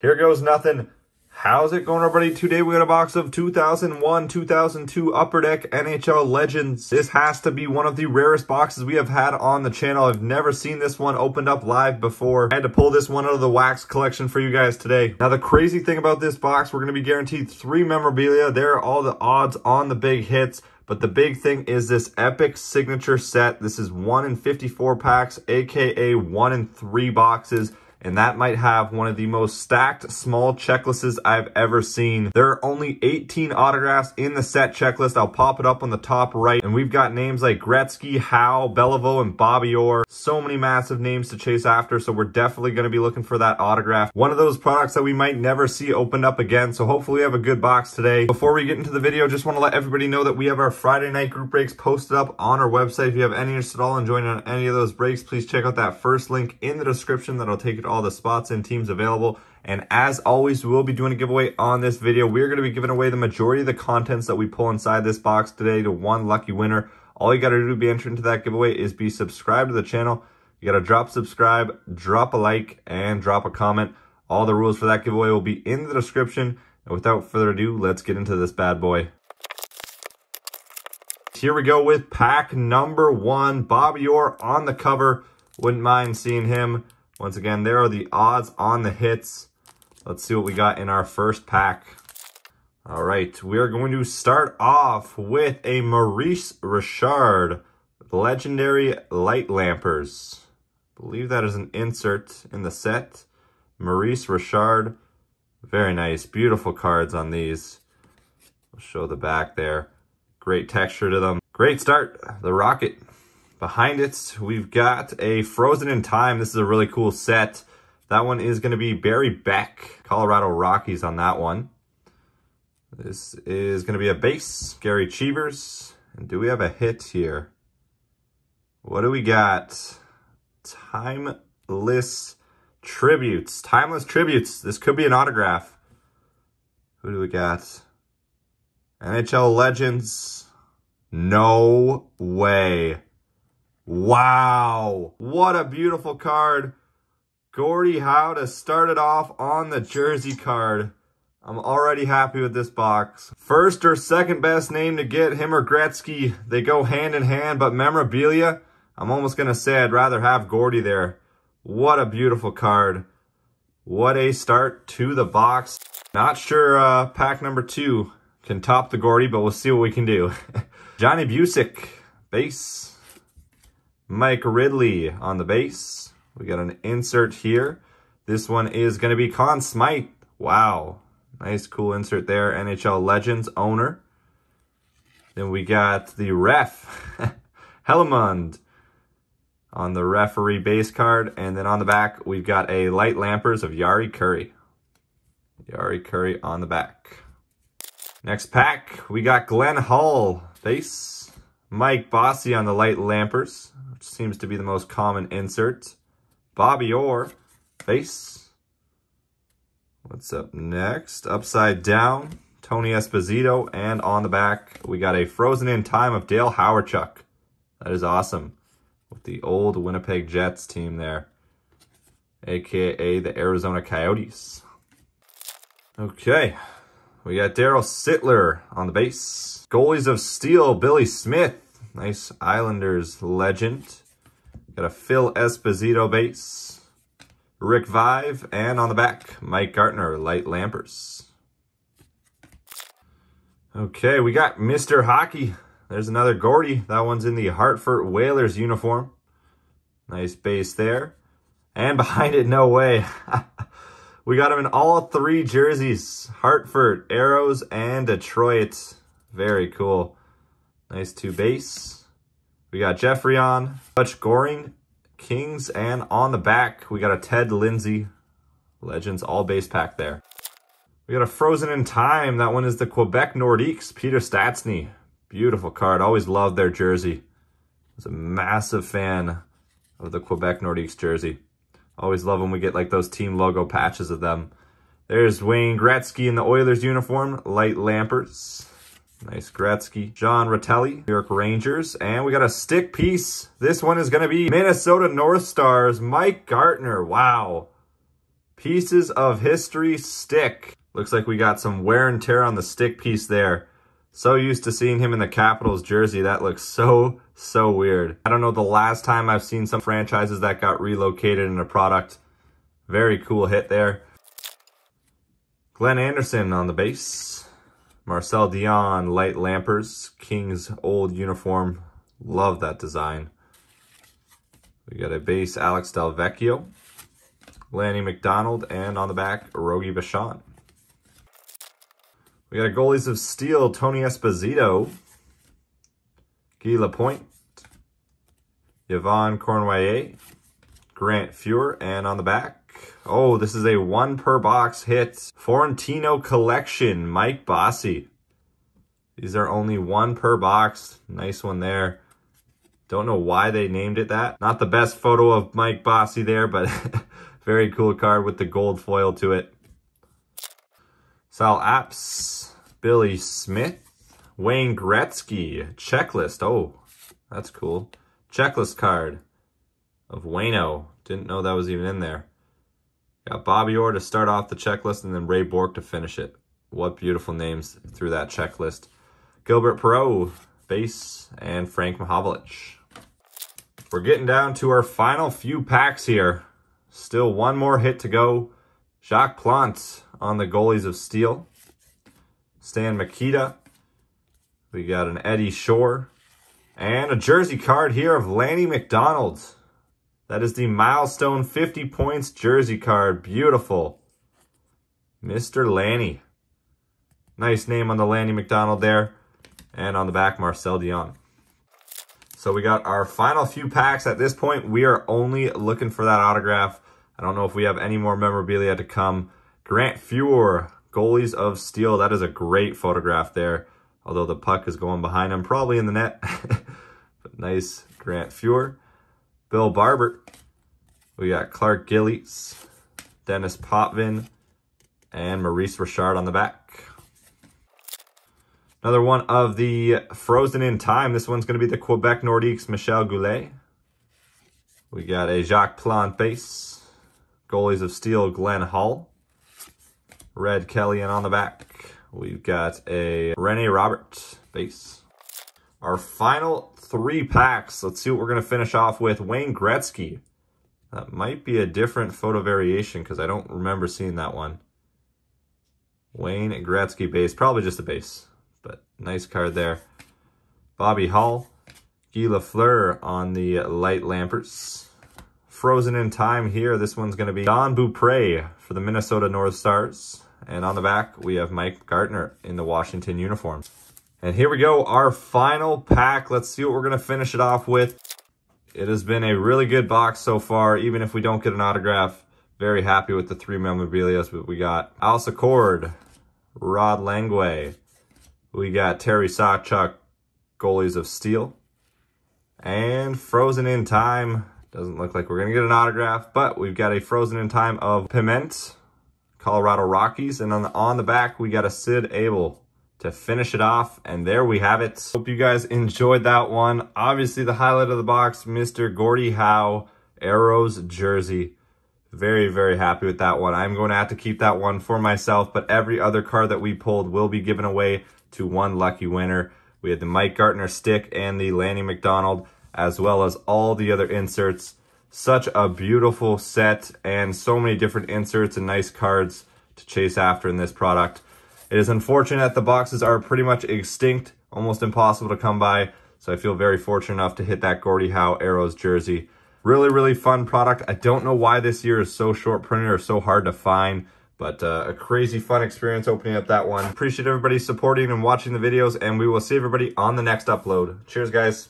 Here goes nothing. How's it going, everybody? Today we got a box of 2001-2002 Upper Deck NHL Legends. This has to be one of the rarest boxes we have had on the channel. I've never seen this one opened up live before. I had to pull this one out of the wax collection for you guys today. Now, the crazy thing about this box, we're going to be guaranteed three memorabilia. There are all the odds on the big hits. But the big thing is this epic signature set. This is 1 in 54 packs, aka 1 in 3 boxes and that might have one of the most stacked small checklists I've ever seen. There are only 18 autographs in the set checklist. I'll pop it up on the top right, and we've got names like Gretzky, Howe, Beliveau, and Bobby Orr. So many massive names to chase after, so we're definitely going to be looking for that autograph. One of those products that we might never see opened up again, so hopefully we have a good box today. Before we get into the video, just want to let everybody know that we have our Friday night group breaks posted up on our website. If you have any interest at all in joining on any of those breaks, please check out that first link in the description that'll take you all the spots and teams available. And as always, we will be doing a giveaway on this video. We're going to be giving away the majority of the contents that we pull inside this box today to one lucky winner. All you got to do to be entered into that giveaway is be subscribed to the channel. You got to drop subscribe, drop a like, and drop a comment. All the rules for that giveaway will be in the description. And without further ado, let's get into this bad boy. Here we go with pack number one. Bobby Orr on the cover. Wouldn't mind seeing him. Once again, there are the odds on the hits. Let's see what we got in our first pack. All right, we are going to start off with a Maurice Richard Legendary Light Lampers. I believe that is an insert in the set. Maurice Richard. Very nice. Beautiful cards on these. We'll show the back there. Great texture to them. Great start. The Rocket. Behind it, we've got a Frozen in Time. This is a really cool set. That one is going to be Barry Beck, Colorado Rockies on that one. This is going to be a base, Gary Cheevers. And do we have a hit here? What do we got? Timeless Tributes. Timeless Tributes. This could be an autograph. Who do we got? NHL Legends. No way. Wow. What a beautiful card. Gordie Howe to start it off on the jersey card. I'm already happy with this box. First or second best name to get, him or Gretzky. They go hand in hand, but memorabilia, I'm almost going to say I'd rather have Gordie there. What a beautiful card. What a start to the box. Not sure uh, pack number two can top the Gordie, but we'll see what we can do. Johnny Bucyk, base. Mike Ridley on the base. We got an insert here. This one is going to be Conn Smythe. Wow. Nice, cool insert there. NHL Legends owner. Then we got the ref, Hellemond, on the referee base card. And then on the back, we've got a light lampers of Jari Kurri. Jari Kurri on the back. Next pack, we got Glenn Hull, base. Mike Bossy on the light lampers which seems to be the most common insert. Bobby Orr, face. What's up next? Upside down, Tony Esposito, and on the back, we got a Frozen in Time of Dale Hawerchuk. That is awesome. With the old Winnipeg Jets team there, aka the Arizona Coyotes. Okay, we got Daryl Sittler on the base. Goalies of Steel, Billy Smith. Nice Islanders legend. Got a Phil Esposito base. Rick Vaive. And on the back, Mike Gartner, light lampers. Okay, we got Mr. Hockey. There's another Gordie. That one's in the Hartford Whalers uniform. Nice base there. And behind it, no way. we got him in all three jerseys. Hartford, Aeros, and Detroit. Very cool. Nice two base. We got Geoffrion. Butch Goring, Kings, and on the back, we got a Ted Lindsay. Legends all base pack there. We got a Frozen in Time. That one is the Quebec Nordiques, Peter Stastny. Beautiful card. Always loved their jersey. I Was a massive fan of the Quebec Nordiques jersey. Always love when we get like those team logo patches of them. There's Wayne Gretzky in the Oilers uniform, light lampers. Nice Gretzky. John Ratelli, New York Rangers. And we got a stick piece. This one is going to be Minnesota North Stars, Mike Gartner. Wow. Pieces of History stick. Looks like we got some wear and tear on the stick piece there. So used to seeing him in the Capitals jersey. That looks so, so weird. I don't know the last time I've seen some franchises that got relocated in a product. Very cool hit there. Glenn Anderson on the base. Marcel Dionne, light lampers. King's old uniform. Love that design. We got a base Alex Delvecchio. Lanny McDonald, and on the back, Rogie Vachon. We got a goalies of steel, Tony Esposito, Guy Lapointe, Yvan Cournoyer, Grant Fuhr, and on the back, oh, this is a one per box hit. Fiorentino Collection, Mike Bossy. These are only one per box. Nice one there. Don't know why they named it that. Not the best photo of Mike Bossy there, but very cool card with the gold foil to it. Sal Apps, Billy Smith, Wayne Gretzky, checklist. Oh, that's cool. Checklist card of Wayno. Didn't know that was even in there. Got Bobby Orr to start off the checklist and then Ray Bourque to finish it. What beautiful names through that checklist. Gilbert Perreault, base, and Frank Mahovlich. We're getting down to our final few packs here. Still one more hit to go. Jacques Plante on the goalies of steel. Stan Mikita. We got an Eddie Shore. And a jersey card here of Lanny McDonald. That is the milestone 50 points jersey card. Beautiful. Mr. Lanny. Nice name on the Lanny McDonald there. And on the back, Marcel Dionne. So we got our final few packs. At this point, we are only looking for that autograph. I don't know if we have any more memorabilia to come. Grant Fuhr, goalies of steel. That is a great photograph there. Although the puck is going behind him, probably in the net. but nice Grant Fuhr. Bill Barber. We got Clark Gillies, Dennis Potvin, and Maurice Richard on the back. Another one of the Frozen in Time. This one's going to be the Quebec Nordiques Michel Goulet. We got a Jacques Plante base. Goalies of Steel Glenn Hall. Red Kelly and on the back. We've got a Rene Robert base. Our final three packs. Let's see what we're going to finish off with. Wayne Gretzky. That might be a different photo variation because I don't remember seeing that one. Wayne Gretzky base. Probably just a base, but nice card there. Bobby Hull. Guy Lafleur on the light lampers. Frozen in time here. This one's going to be Don Beaupre for the Minnesota North Stars. And on the back, we have Mike Gartner in the Washington uniform. And here we go, our final pack. Let's see what we're going to finish it off with. It has been a really good box so far, even if we don't get an autograph. Very happy with the three memorabilias that we got. Al Accord, Rod Langway. We got Terry Sawchuk, Goalies of Steel. And Frozen in Time. Doesn't look like we're going to get an autograph, but we've got a Frozen in Time of Paiement, Colorado Rockies. And on the, on the back, we got a Sid Abel to finish it off. And there we have it. Hope you guys enjoyed that one. Obviously, the highlight of the box, Mr. Gordie Howe, Aeros jersey. Very, very happy with that one. I'm going to have to keep that one for myself, but every other card that we pulled will be given away to one lucky winner. We had the Mike Gartner stick and the Lanny McDonald, as well as all the other inserts. Such a beautiful set and so many different inserts and nice cards to chase after in this product. It is unfortunate that the boxes are pretty much extinct, almost impossible to come by. So I feel very fortunate enough to hit that Gordie Howe Aeros jersey. Really, really fun product. I don't know why this year is so short printed or so hard to find, but uh, a crazy fun experience opening up that one. Appreciate everybody supporting and watching the videos, and we will see everybody on the next upload. Cheers, guys.